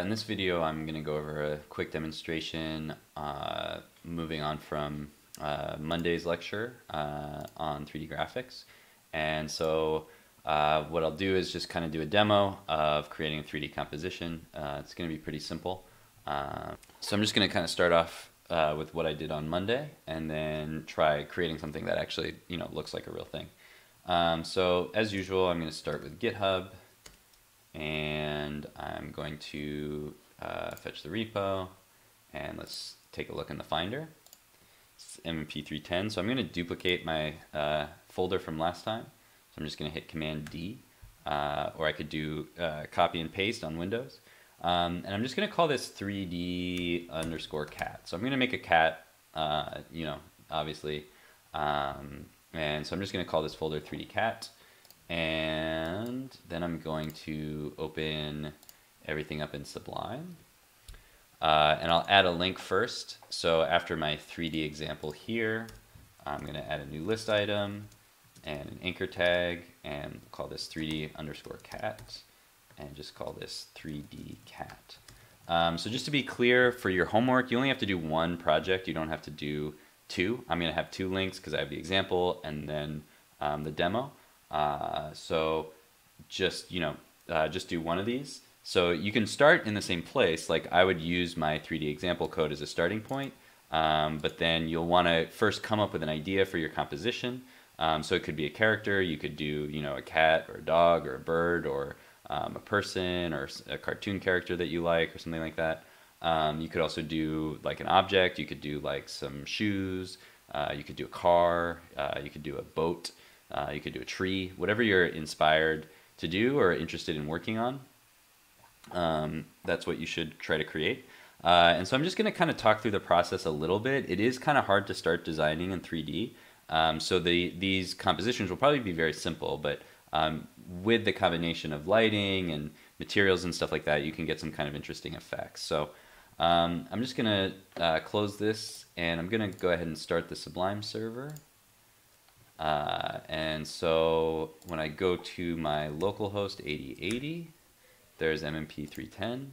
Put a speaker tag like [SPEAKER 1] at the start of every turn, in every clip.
[SPEAKER 1] In this video, I'm going to go over a quick demonstration uh, moving on from uh, Monday's lecture uh, on 3D graphics. And so uh, what I'll do is just kind of do a demo of creating a 3D composition. Uh, it's going to be pretty simple. Uh, so I'm just going to kind of start off with what I did on Monday and then try creating something that actually you know looks like a real thing. Um, so as usual, I'm going to start with GitHub and I'm going to uh, fetch the repo and let's take a look in the finder. It's MMP310, so I'm going to duplicate my uh, folder from last time. So I'm just going to hit Command D, uh, or I could do uh, copy and paste on Windows. Um, and I'm just going to call this 3D underscore cat. So I'm going to make a cat, uh, you know, obviously. Um, and so I'm just going to call this folder 3D cat and then I'm going to open everything up in Sublime. Uh, and I'll add a link first. So after my 3D example here, I'm going to add a new list item and an anchor tag and call this 3D underscore cat and just call this 3D cat. Um, so just to be clear, for your homework, you only have to do one project. You don't have to do two. I'm going to have two links because I have the example and then um, the demo. Uh, so just, you know, uh, just do one of these. So you can start in the same place. Like I would use my 3D example code as a starting point, um, but then you'll want to first come up with an idea for your composition. Um, so it could be a character. You could do, you know, a cat or a dog or a bird or um, a person or a cartoon character that you like or something like that. Um, you could also do like an object. You could do like some shoes. Uh, you could do a car. Uh, you could do a boat. Uh, you could do a tree, whatever you're inspired to do or interested in working on. Um, that's what you should try to create. Uh, and so I'm just going to kind of talk through the process a little bit. It is kind of hard to start designing in 3D. Um, so the these compositions will probably be very simple, but um, with the combination of lighting and materials and stuff like that, you can get some kind of interesting effects. So um, I'm just going to uh, close this and I'm going to go ahead and start the Sublime server. Uh, and so when I go to my localhost 8080, there's MMP310.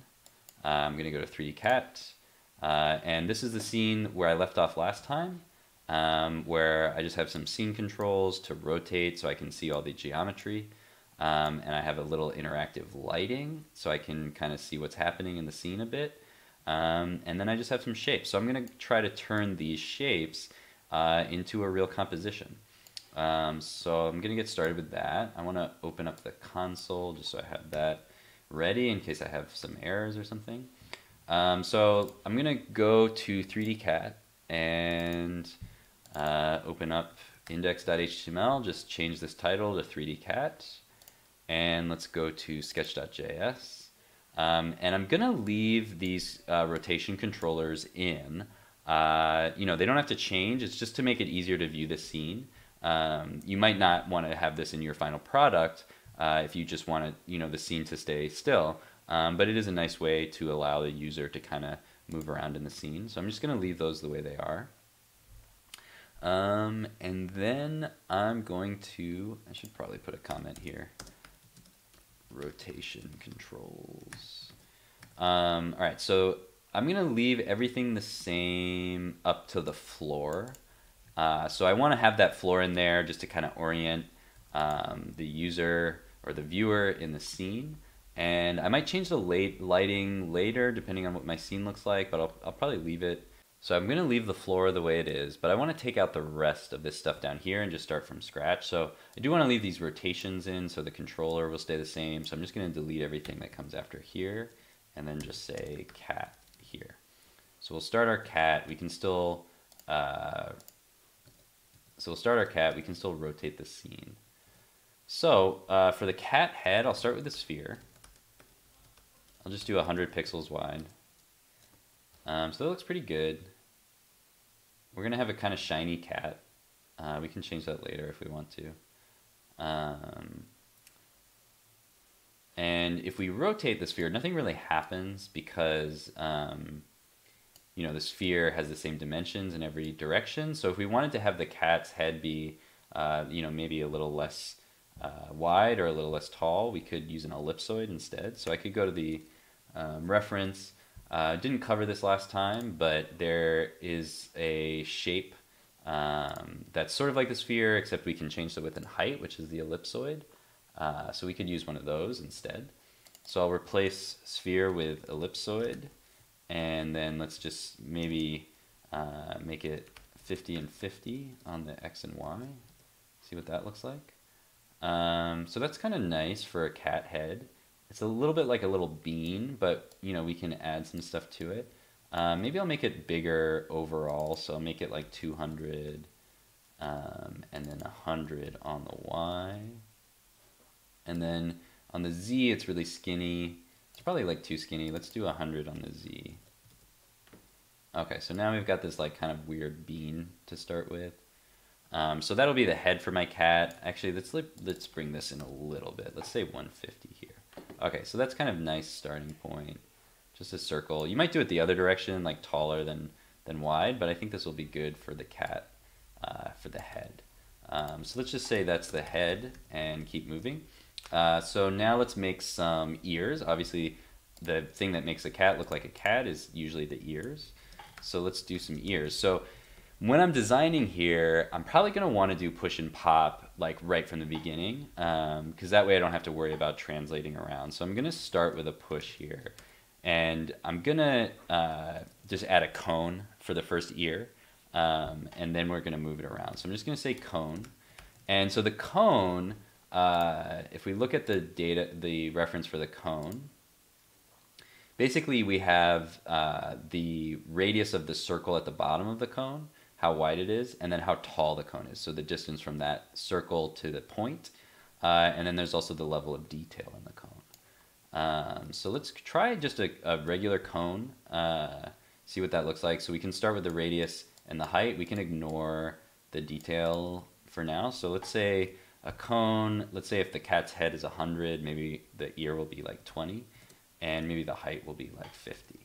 [SPEAKER 1] Uh, I'm going to go to 3DCat. Uh, and this is the scene where I left off last time, um, where I just have some scene controls to rotate so I can see all the geometry. Um, and I have a little interactive lighting so I can kind of see what's happening in the scene a bit. Um, and then I just have some shapes. So I'm going to try to turn these shapes uh, into a real composition. Um, so I'm going to get started with that. I want to open up the console just so I have that ready in case I have some errors or something. Um, so I'm going to go to 3DCat and uh, open up index.html, just change this title to 3DCat, and let's go to sketch.js. Um, and I'm going to leave these uh, rotation controllers in. Uh, you know, they don't have to change. It's just to make it easier to view the scene. Um, you might not want to have this in your final product uh, if you just want to, you know, the scene to stay still. Um, but it is a nice way to allow the user to kind of move around in the scene. So I'm just going to leave those the way they are. Um, and then I'm going to, I should probably put a comment here, rotation controls. Um, all right, so I'm going to leave everything the same up to the floor. Uh, so I want to have that floor in there just to kind of orient um, the user or the viewer in the scene. And I might change the late lighting later depending on what my scene looks like, but I'll, I'll probably leave it. So I'm going to leave the floor the way it is, but I want to take out the rest of this stuff down here and just start from scratch. So I do want to leave these rotations in so the controller will stay the same. So I'm just going to delete everything that comes after here and then just say cat here. So we'll start our cat. We can still uh, so we'll start our cat. We can still rotate the scene. So uh, for the cat head, I'll start with the sphere. I'll just do 100 pixels wide. Um, so that looks pretty good. We're going to have a kind of shiny cat. Uh, we can change that later if we want to. Um, and if we rotate the sphere, nothing really happens because um, you know, the sphere has the same dimensions in every direction. So if we wanted to have the cat's head be, uh, you know, maybe a little less uh, wide or a little less tall, we could use an ellipsoid instead. So I could go to the um, reference. Uh, didn't cover this last time, but there is a shape um, that's sort of like the sphere, except we can change the width and height, which is the ellipsoid. Uh, so we could use one of those instead. So I'll replace sphere with ellipsoid, and then let's just maybe uh, make it 50 and 50 on the x and y. See what that looks like. Um, so that's kind of nice for a cat head. It's a little bit like a little bean, but you know we can add some stuff to it. Uh, maybe I'll make it bigger overall, so I'll make it like 200 um, and then 100 on the Y. And then on the Z, it's really skinny. It's probably like too skinny. Let's do 100 on the Z. Okay, so now we've got this like kind of weird bean to start with. Um, so that'll be the head for my cat. Actually, let's let's bring this in a little bit. Let's say 150 here. Okay, so that's kind of nice starting point just a circle. You might do it the other direction, like taller than, than wide, but I think this will be good for the cat, uh, for the head. Um, so let's just say that's the head and keep moving. Uh, so now let's make some ears. Obviously, the thing that makes a cat look like a cat is usually the ears. So let's do some ears. So when I'm designing here, I'm probably going to want to do push and pop like right from the beginning because um, that way I don't have to worry about translating around. So I'm going to start with a push here. And I'm gonna uh, just add a cone for the first ear, um, and then we're gonna move it around. So I'm just gonna say cone. And so the cone, uh, if we look at the data, the reference for the cone, basically we have uh, the radius of the circle at the bottom of the cone, how wide it is, and then how tall the cone is. So the distance from that circle to the point. Uh, and then there's also the level of detail in the cone. Um, so let's try just a, a regular cone, uh, see what that looks like. So we can start with the radius and the height. We can ignore the detail for now. So let's say a cone, let's say if the cat's head is 100, maybe the ear will be like 20, and maybe the height will be like 50.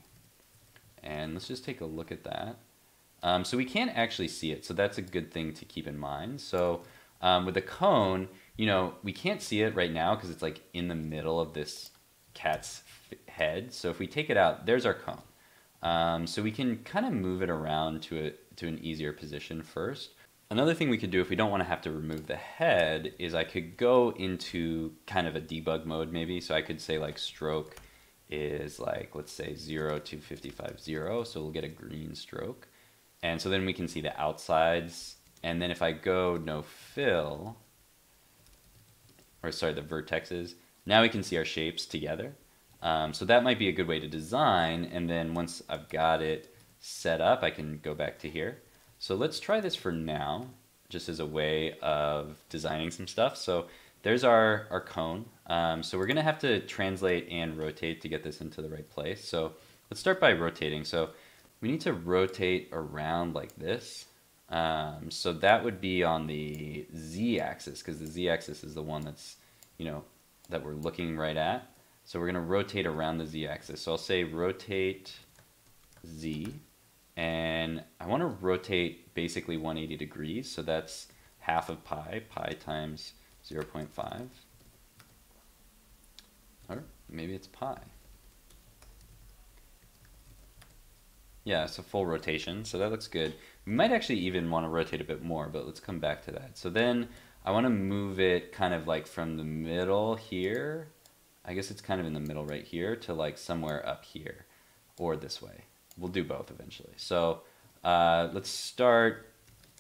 [SPEAKER 1] And let's just take a look at that. Um, so we can't actually see it, so that's a good thing to keep in mind. So um, with a cone, you know, we can't see it right now because it's like in the middle of this cat's head. So if we take it out, there's our cone. Um, so we can kind of move it around to, a, to an easier position first. Another thing we could do if we don't want to have to remove the head is I could go into kind of a debug mode maybe. So I could say like stroke is like, let's say 0 to 55, 0. So we'll get a green stroke. And so then we can see the outsides. And then if I go no fill, or sorry, the vertexes, now we can see our shapes together. Um, so that might be a good way to design. And then once I've got it set up, I can go back to here. So let's try this for now, just as a way of designing some stuff. So there's our, our cone. Um, so we're gonna have to translate and rotate to get this into the right place. So let's start by rotating. So we need to rotate around like this. Um, so that would be on the z-axis because the z-axis is the one that's, you know, that we're looking right at. So we're going to rotate around the z-axis. So I'll say rotate z, and I want to rotate basically 180 degrees. So that's half of pi, pi times 0 0.5. Or maybe it's pi. Yeah, it's a full rotation, so that looks good. We might actually even want to rotate a bit more, but let's come back to that. So then I want to move it kind of like from the middle here. I guess it's kind of in the middle right here to like somewhere up here or this way. We'll do both eventually. So uh, let's start.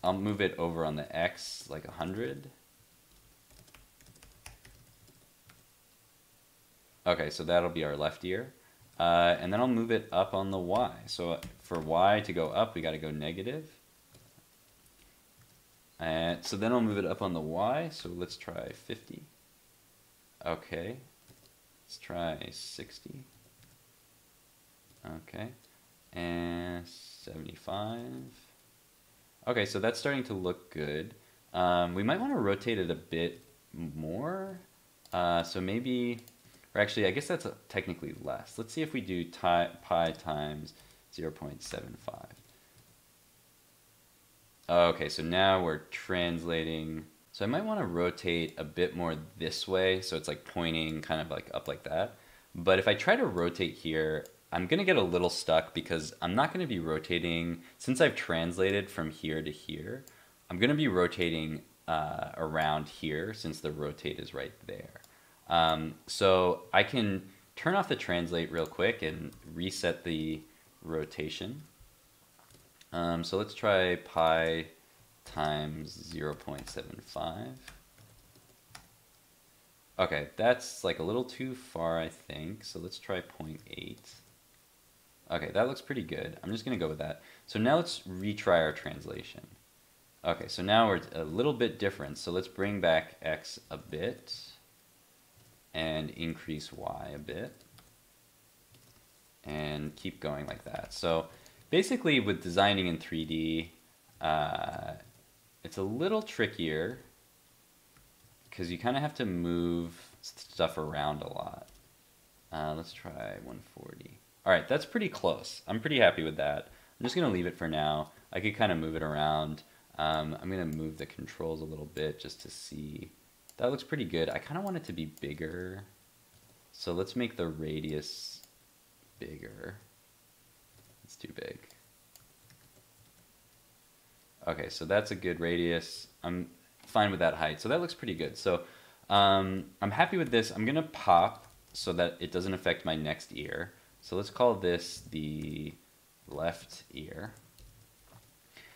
[SPEAKER 1] I'll move it over on the X like 100. Okay, so that'll be our left ear. Uh, and then I'll move it up on the Y. So for Y to go up, we got to go negative. And so then I'll move it up on the Y. So let's try 50. Okay. Let's try 60. Okay. And 75. Okay, so that's starting to look good. Um, we might want to rotate it a bit more. Uh, so maybe, or actually, I guess that's technically less. Let's see if we do pi times 0.75. Okay, so now we're translating. So I might want to rotate a bit more this way, so it's like pointing kind of like up like that. But if I try to rotate here, I'm going to get a little stuck because I'm not going to be rotating, since I've translated from here to here, I'm going to be rotating uh, around here since the rotate is right there. Um, so I can turn off the translate real quick and reset the rotation. Um, so let's try pi times 0.75. Okay, that's like a little too far, I think. So let's try 0.8. Okay, that looks pretty good. I'm just going to go with that. So now let's retry our translation. Okay, so now we're a little bit different. So let's bring back x a bit and increase y a bit and keep going like that. So basically with designing in 3D, uh, it's a little trickier because you kind of have to move stuff around a lot. Uh, let's try 140. All right, that's pretty close. I'm pretty happy with that. I'm just to leave it for now. I could kind of move it around. Um, I'm to move the controls a little bit just to see. That looks pretty good. I kind of want it to be bigger. So let's make the radius bigger. It's too big. Okay, so that's a good radius. I'm fine with that height. So that looks pretty good. So um, I'm happy with this. I'm to pop so that it doesn't affect my next ear. So let's call this the left ear.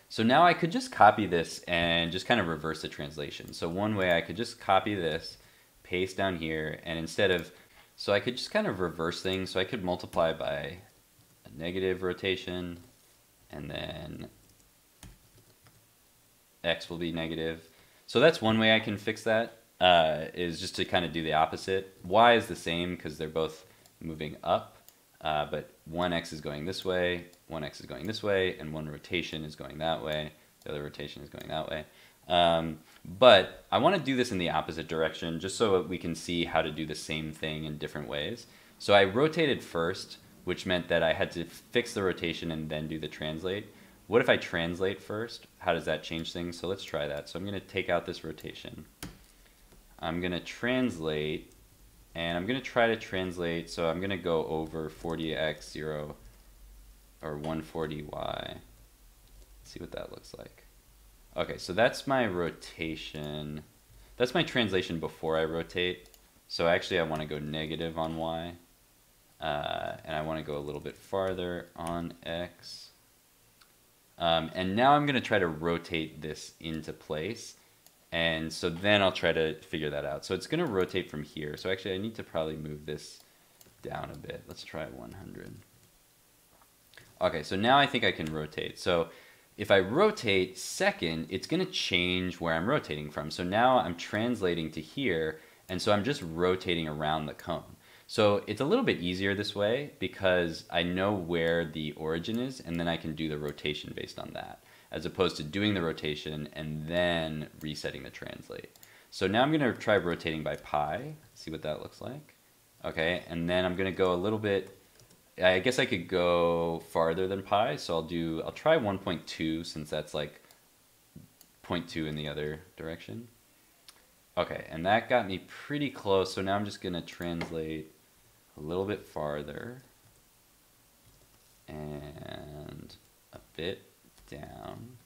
[SPEAKER 1] So now I could just copy this and just kind of reverse the translation. So one way I could just copy this, paste down here, and instead of, so I could just kind of reverse things. So I could multiply by a negative rotation, and then x will be negative. So that's one way I can fix that, uh, is just to kind of do the opposite. y is the same because they're both moving up. Uh, but one x is going this way, one x is going this way, and one rotation is going that way. The other rotation is going that way. Um, but I want to do this in the opposite direction just so we can see how to do the same thing in different ways. So I rotated first, which meant that I had to fix the rotation and then do the translate. What if I translate first? How does that change things? So let's try that. So I'm going to take out this rotation. I'm going to translate and I'm going to try to translate, so I'm going to go over 40x 0 or 140y. See what that looks like. Okay, so that's my rotation. That's my translation before I rotate. So actually I want to go negative on y. Uh, and I want to go a little bit farther on x. Um, and now I'm going to try to rotate this into place. And so then I'll try to figure that out. So it's going to rotate from here. So actually I need to probably move this down a bit. Let's try 100. Okay, so now I think I can rotate. So if I rotate second, it's going to change where I'm rotating from. So now I'm translating to here, and so I'm just rotating around the cone. So it's a little bit easier this way because I know where the origin is, and then I can do the rotation based on that as opposed to doing the rotation and then resetting the translate. So now I'm going to try rotating by pi, see what that looks like. Okay, and then I'm going to go a little bit, I guess I could go farther than pi, so I'll do, I'll try 1.2 since that's like 0.2 in the other direction. Okay, and that got me pretty close, so now I'm just going to translate a little bit farther and a bit down.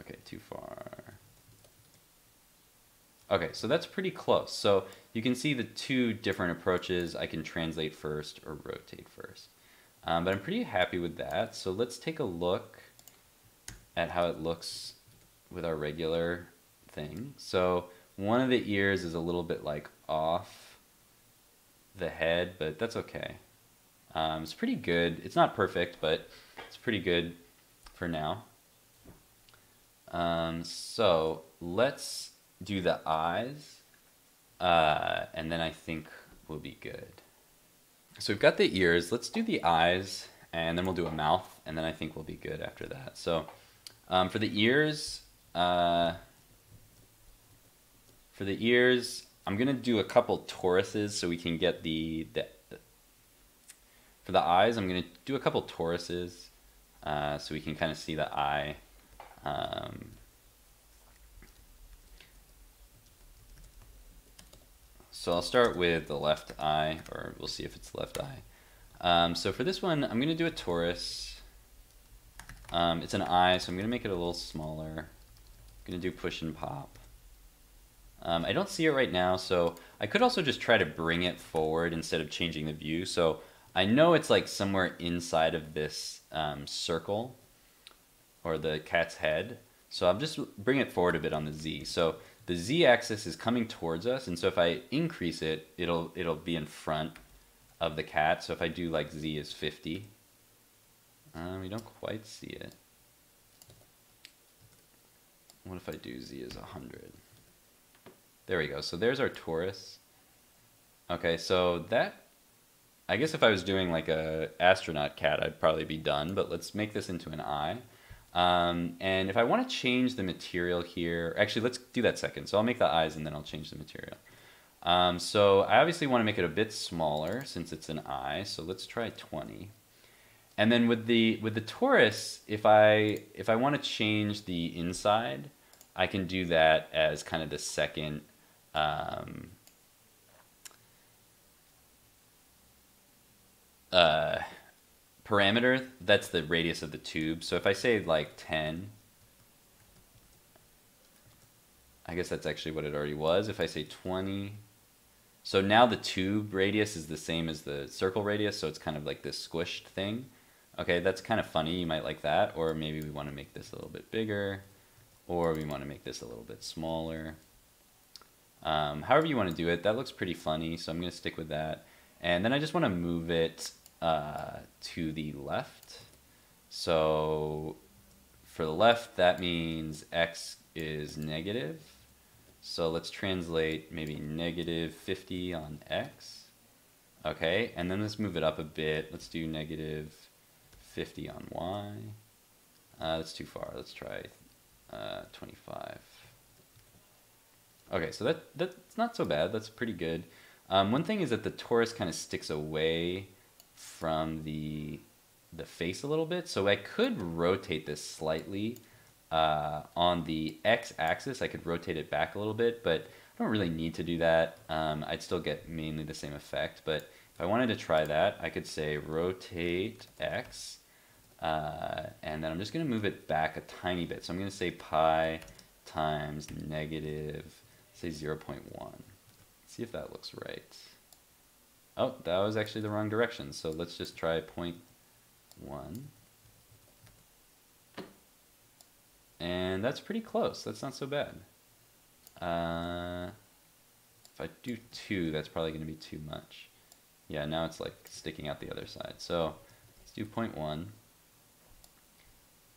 [SPEAKER 1] Okay, too far. Okay, so that's pretty close. So you can see the two different approaches. I can translate first or rotate first. Um, but I'm pretty happy with that. So let's take a look at how it looks with our regular thing. So one of the ears is a little bit like off the head, but that's okay. Um, it's pretty good. It's not perfect, but it's pretty good for now. Um, so let's do the eyes, uh, and then I think we'll be good. So we've got the ears. Let's do the eyes, and then we'll do a mouth, and then I think we'll be good after that. So um, for the ears, uh, for the ears, I'm gonna do a couple toruses so we can get the, the for the eyes. I'm gonna do a couple toruses uh, so we can kind of see the eye. Um, so I'll start with the left eye, or we'll see if it's the left eye. Um, so for this one, I'm going to do a torus. Um, it's an eye, so I'm going to make it a little smaller. I'm going to do push and pop. Um, I don't see it right now, so I could also just try to bring it forward instead of changing the view. So I know it's like somewhere inside of this um, circle or the cat's head. So I'll just bring it forward a bit on the Z. So the Z axis is coming towards us. And so if I increase it, it'll, it'll be in front of the cat. So if I do like Z is 50, um, we don't quite see it. What if I do Z is 100? There we go. So there's our torus. Okay, so that, I guess if I was doing like a astronaut cat, I'd probably be done, but let's make this into an eye. Um, and if I want to change the material here, actually let's do that second. So I'll make the eyes and then I'll change the material. Um, so I obviously want to make it a bit smaller since it's an eye. So let's try 20. And then with the with the torus, if I if I want to change the inside, I can do that as kind of the second um, uh, parameter. That's the radius of the tube. So if I say like 10, I guess that's actually what it already was. If I say 20, so now the tube radius is the same as the circle radius, so it's kind of like this squished thing. Okay, that's kind of funny, you might like that, or maybe we want to make this a little bit bigger, or we want to make this a little bit smaller. Um, however you want to do it, that looks pretty funny, so I'm going to stick with that. And then I just want to move it uh, to the left. So for the left, that means x is negative. So let's translate maybe negative 50 on x. Okay, and then let's move it up a bit. Let's do negative 50 on y. Uh, that's too far. Let's try uh, 25. Okay, so that that's not so bad. That's pretty good. Um, one thing is that the torus kind of sticks away from the the face a little bit, so I could rotate this slightly uh, on the x-axis. I could rotate it back a little bit, but I don't really need to do that. Um, I'd still get mainly the same effect, but if I wanted to try that, I could say rotate x, uh, and then I'm just going to move it back a tiny bit. So I'm going to say pi times negative say 0 0.1. See if that looks right. Oh, that was actually the wrong direction. So let's just try 0.1. And that's pretty close. That's not so bad. Uh, if I do 2, that's probably going to be too much. Yeah, now it's like sticking out the other side. So let's do 0.1.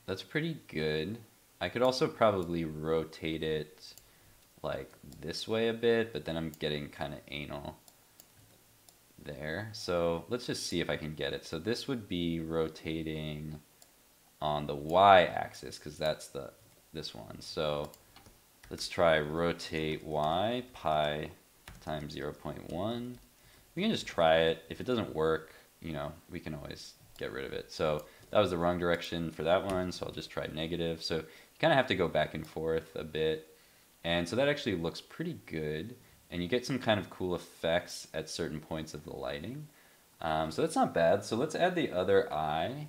[SPEAKER 1] That's pretty good. I could also probably rotate it like this way a bit, but then I'm getting kind of anal there. So let's just see if I can get it. So this would be rotating on the y-axis because that's the this one. So let's try rotate y pi times 0.1. We can just try it. If it doesn't work, you know, we can always get rid of it. So that was the wrong direction for that one, so I'll just try negative. So you kind of have to go back and forth a bit. And so that actually looks pretty good. And you get some kind of cool effects at certain points of the lighting. Um, so that's not bad. So let's add the other eye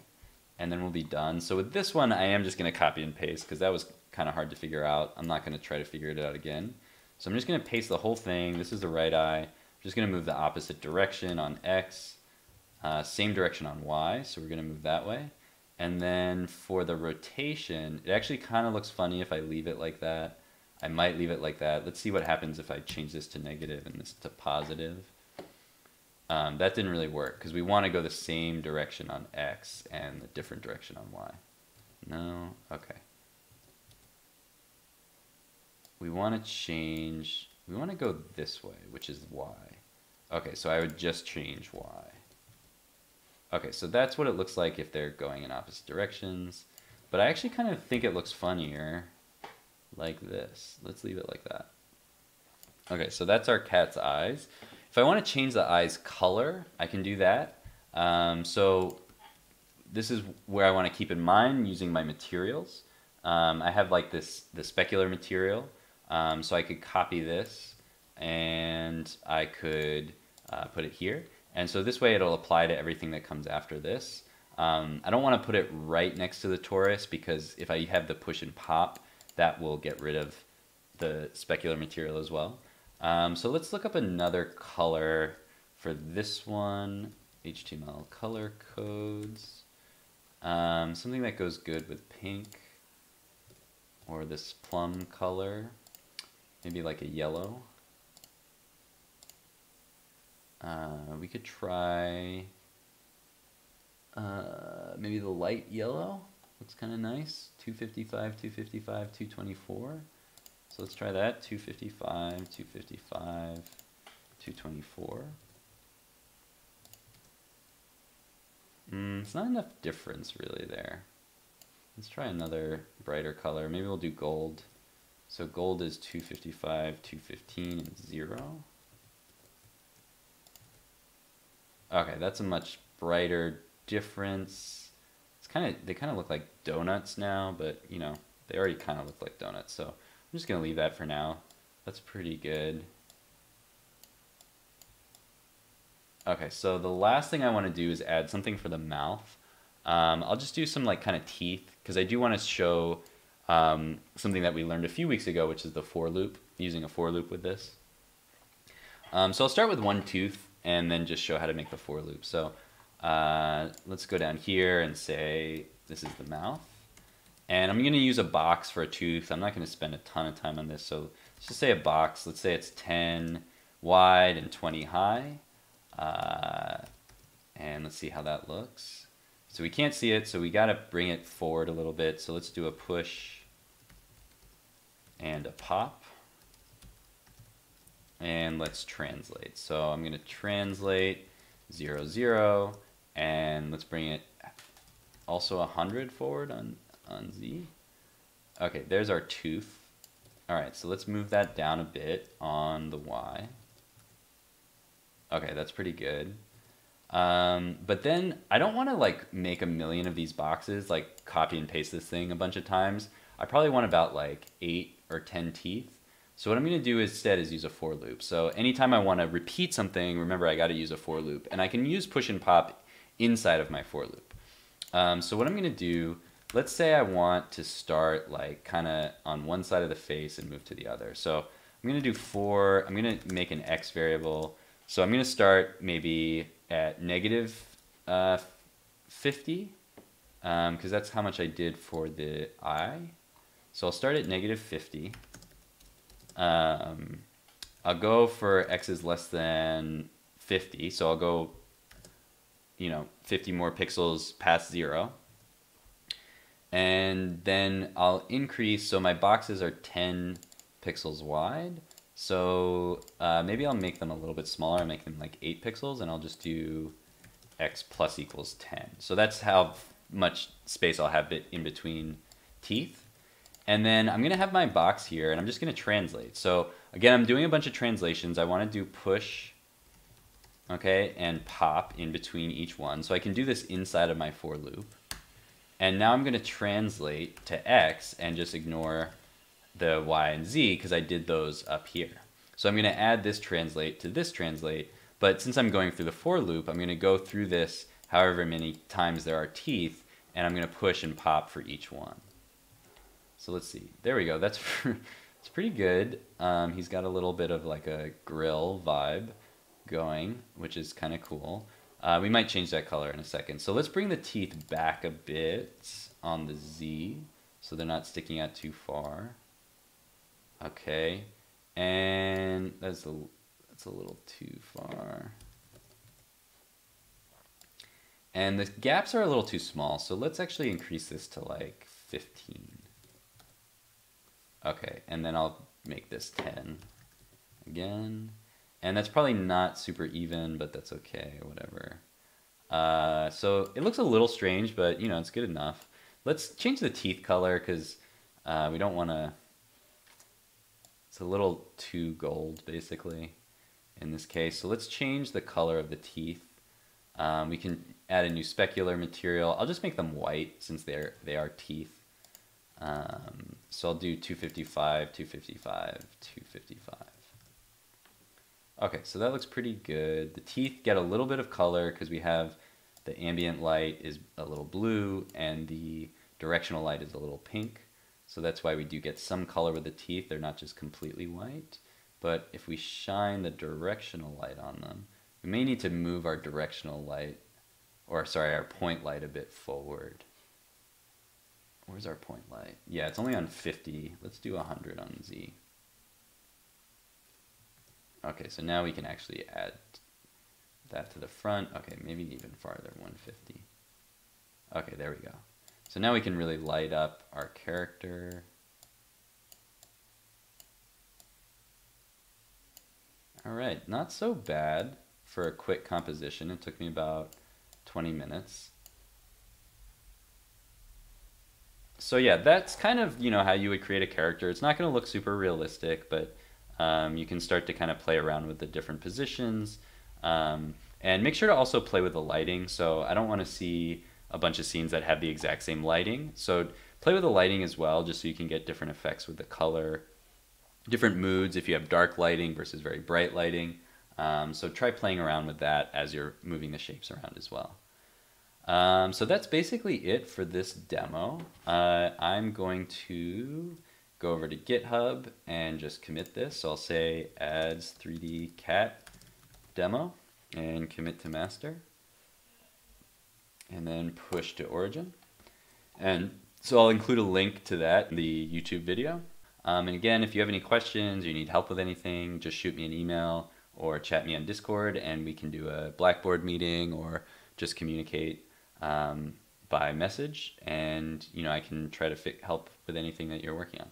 [SPEAKER 1] and then we'll be done. So with this one, I am just going to copy and paste because that was kind of hard to figure out. I'm not going to try to figure it out again. So I'm just going to paste the whole thing. This is the right eye. I'm just going to move the opposite direction on X, uh, same direction on Y. So we're going to move that way. And then for the rotation, it actually kind of looks funny if I leave it like that. I might leave it like that. Let's see what happens if I change this to negative and this to positive. Um, that didn't really work because we want to go the same direction on X and the different direction on Y. No? Okay. We want to change, we want to go this way, which is Y. Okay, so I would just change Y. Okay, so that's what it looks like if they're going in opposite directions. But I actually kind of think it looks funnier like this. Let's leave it like that. Okay, so that's our cat's eyes. If I want to change the eye's color, I can do that. Um, so this is where I want to keep in mind using my materials. Um, I have like this the specular material, um, so I could copy this and I could uh, put it here. And so this way it'll apply to everything that comes after this. Um, I don't want to put it right next to the torus because if I have the push and pop, that will get rid of the specular material as well. Um, so let's look up another color for this one, HTML color codes. Um, something that goes good with pink or this plum color, maybe like a yellow. Uh, we could try uh, maybe the light yellow. Looks kind of nice. 255, 255, 224. So let's try that. 255, 255, 224. Mm, it's not enough difference really there. Let's try another brighter color. Maybe we'll do gold. So gold is 255, 215, and 0. Okay, that's a much brighter difference. It's kind of they kind of look like donuts now, but you know, they already kind of look like donuts. So I'm just going to leave that for now. That's pretty good. Okay, so the last thing I want to do is add something for the mouth. Um, I'll just do some like kind of teeth because I do want to show um, something that we learned a few weeks ago, which is the for loop, using a for loop with this. Um, so I'll start with one tooth and then just show how to make the for loop. So uh, let's go down here and say this is the mouth. And I'm going to use a box for a tooth. I'm not going to spend a ton of time on this. So let's just say a box. Let's say it's 10 wide and 20 high. Uh, and let's see how that looks. So we can't see it, so we got to bring it forward a little bit. So let's do a push and a pop. And let's translate. So I'm going to translate 0, 0, and let's bring it also 100 forward on, on Z. Okay, there's our tooth. All right, so let's move that down a bit on the Y. Okay, that's pretty good. Um, but then I don't want to like make a million of these boxes, like copy and paste this thing a bunch of times. I probably want about like eight or 10 teeth. So what I'm going to do instead is use a for loop. So anytime I want to repeat something, remember I got to use a for loop. And I can use push and pop inside of my for loop. Um, so what I'm going to do, let's say I want to start like kind of on one side of the face and move to the other. So I'm going to do for, I'm going to make an x variable. So I'm going to start maybe at negative uh, 50 because um, that's how much I did for the eye. So I'll start at negative 50. Um, I'll go for x is less than 50, so I'll go, you know, 50 more pixels past zero. And then I'll increase, so my boxes are 10 pixels wide. So uh, maybe I'll make them a little bit smaller, make them like 8 pixels, and I'll just do x plus equals 10. So that's how much space I'll have in between teeth. And then I'm to have my box here, and I'm just to translate. So again, I'm doing a bunch of translations. I want to do push, okay, and pop in between each one. So I can do this inside of my for loop. And now I'm going to translate to x and just ignore the y and z because I did those up here. So I'm going to add this translate to this translate. But since I'm going through the for loop, I'm going to go through this however many times there are teeth, and I'm going to push and pop for each one. So let's see. There we go. That's it's pretty good. Um, he's got a little bit of like a grill vibe going, which is kind of cool. Uh, we might change that color in a second. So let's bring the teeth back a bit on the Z so they're not sticking out too far. Okay. And that's a, that's a little too far. And the gaps are a little too small, so let's actually increase this to like 15. Okay, and then I'll make this 10 again. And that's probably not super even, but that's okay, whatever. Uh, so it looks a little strange, but you know, it's good enough. Let's change the teeth color because uh, we don't want to, it's a little too gold basically in this case. So let's change the color of the teeth. Um, we can add a new specular material. I'll just make them white since they're, they are teeth. Um, so I'll do 255, 255, 255. Okay, so that looks pretty good. The teeth get a little bit of color because we have the ambient light is a little blue and the directional light is a little pink. So that's why we do get some color with the teeth. They're not just completely white. But if we shine the directional light on them, we may need to move our directional light, or sorry, our point light a bit forward. Where's our point light? Yeah, it's only on 50. Let's do 100 on Z. Okay, so now we can actually add that to the front. Okay, maybe even farther, 150. Okay, there we go. So now we can really light up our character. All right, not so bad for a quick composition. It took me about 20 minutes. So yeah, that's kind of, you know, how you would create a character. It's not going to look super realistic, but um, you can start to kind of play around with the different positions. Um, and make sure to also play with the lighting. So I don't want to see a bunch of scenes that have the exact same lighting. So play with the lighting as well, just so you can get different effects with the color, different moods if you have dark lighting versus very bright lighting. Um, so try playing around with that as you're moving the shapes around as well. Um, so that's basically it for this demo. Uh, I'm going to go over to GitHub and just commit this. So I'll say adds 3D cat demo and commit to master and then push to origin. And so I'll include a link to that in the YouTube video. Um, and again, if you have any questions or you need help with anything, just shoot me an email or chat me on Discord and we can do a Blackboard meeting or just communicate um, by message. And, you know, I can try to help with anything that you're working on.